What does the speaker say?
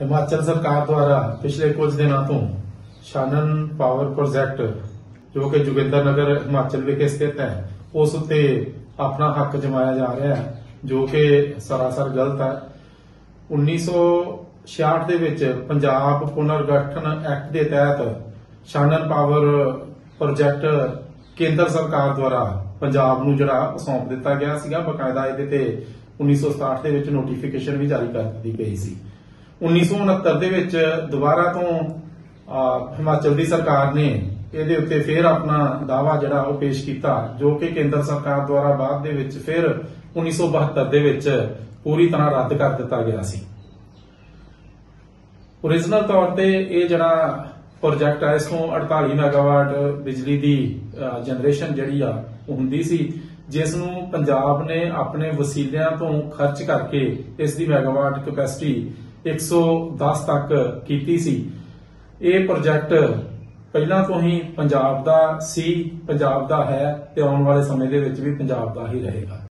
ਹਿਮਾਚਲ ਸਰਕਾਰ ਦੁਆਰਾ ਪਿਛਲੇ ਕੁਝ ਦਿਨਾਂ ਤੋਂ ਸ਼ਾਨਨ ਪਾਵਰ ਪ੍ਰੋਜੈਕਟ, ਜੋ ਕਿ ਜੋਗਿੰਦਰ ਹਿਮਾਚਲ ਵਿਖੇ ਸਥਿਤ ਹੈ, ਉਸ ਉੱਤੇ ਆਪਣਾ ਹੱਕ ਜਮਾਇਆ ਜਾ ਰਿਹਾ ਹੈ, ਜੋ ਕਿ ਸਰਾਸਰ ਗਲਤ ਹੈ। 1966 ਦੇ ਵਿੱਚ ਪੰਜਾਬ ਪੁਨਰਗਠਨ ਐਕਟ ਦੇ ਤਹਿਤ ਸ਼ਾਨਨ ਪਾਵਰ ਪ੍ਰੋਜੈਕਟ ਕੇਂਦਰ ਸਰਕਾਰ ਦੁਆਰਾ ਪੰਜਾਬ ਨੂੰ ਜਿਹੜਾ ਸੌਂਪ ਦਿੱਤਾ ਗਿਆ ਸੀਗਾ। ਬਕਾਇਦਾ ਇਹਦੇ ਤੇ 1967 ਦੇ ਵਿੱਚ ਨੋਟੀਫਿਕੇਸ਼ਨ ਵੀ ਜਾਰੀ ਕਰ ਦਿੱਤੀ ਗਈ ਸੀ। 1969 ਦੇ ਵਿੱਚ ਦੁਬਾਰਾ ਤੋਂ ਹਿਮਾਚਲ ਦੀ ਸਰਕਾਰ ਨੇ ਇਹਦੇ ਉੱਤੇ ਫਿਰ ਆਪਣਾ ਦਾਵਾ ਜਿਹੜਾ ਉਹ ਪੇਸ਼ ਕੀਤਾ, ਜੋ ਕਿ ਕੇਂਦਰ ਸਰਕਾਰ ਦੁਆਰਾ ਬਾਅਦ ਦੇ ਵਿੱਚ ਫਿਰ 1972 ਦੇ ਵਿੱਚ ਪੂਰੀ ਤਰ੍ਹਾਂ ਰੱਦ ਕਰ ਦਿੱਤਾ ਗਿਆ ਸੀ। ਓਰੀਜਨਲ ਤੌਰ ਤੇ ਇਹ ਜਿਹੜਾ ਪ੍ਰੋਜੈਕਟ ਆ, ਇਸ ਤੋਂ 48 ਮੈਗਾਵਾਟ ਬਿਜਲੀ ਦੀ ਜਨਰੇਸ਼ਨ ਜਿਹੜੀ ਆ, ਉਹ ਹੁੰਦੀ ਸੀ, ਜਿਸ ਨੂੰ ਪੰਜਾਬ ਨੇ ਆਪਣੇ ਵਸੀਲਿਆਂ ਤੋਂ ਖਰਚ ਕਰਕੇ ਇਸ ਦੀ ਮੈਗਾਵਾਟ ਕਪੈਸਿਟੀ 110 ਤੱਕ ਕੀਤੀ ਸੀ। ਇਹ ਪ੍ਰੋਜੈਕਟ ਪਹਿਲਾਂ ਤੋਂ ਹੀ ਪੰਜਾਬ ਦਾ ਸੀ, ਪੰਜਾਬ ਦਾ ਹੈ ਤੇ ਆਉਣ ਵਾਲੇ ਸਮੇਂ ਦੇ ਵਿੱਚ ਵੀ ਪੰਜਾਬ ਦਾ ਹੀ ਰਹੇਗਾ।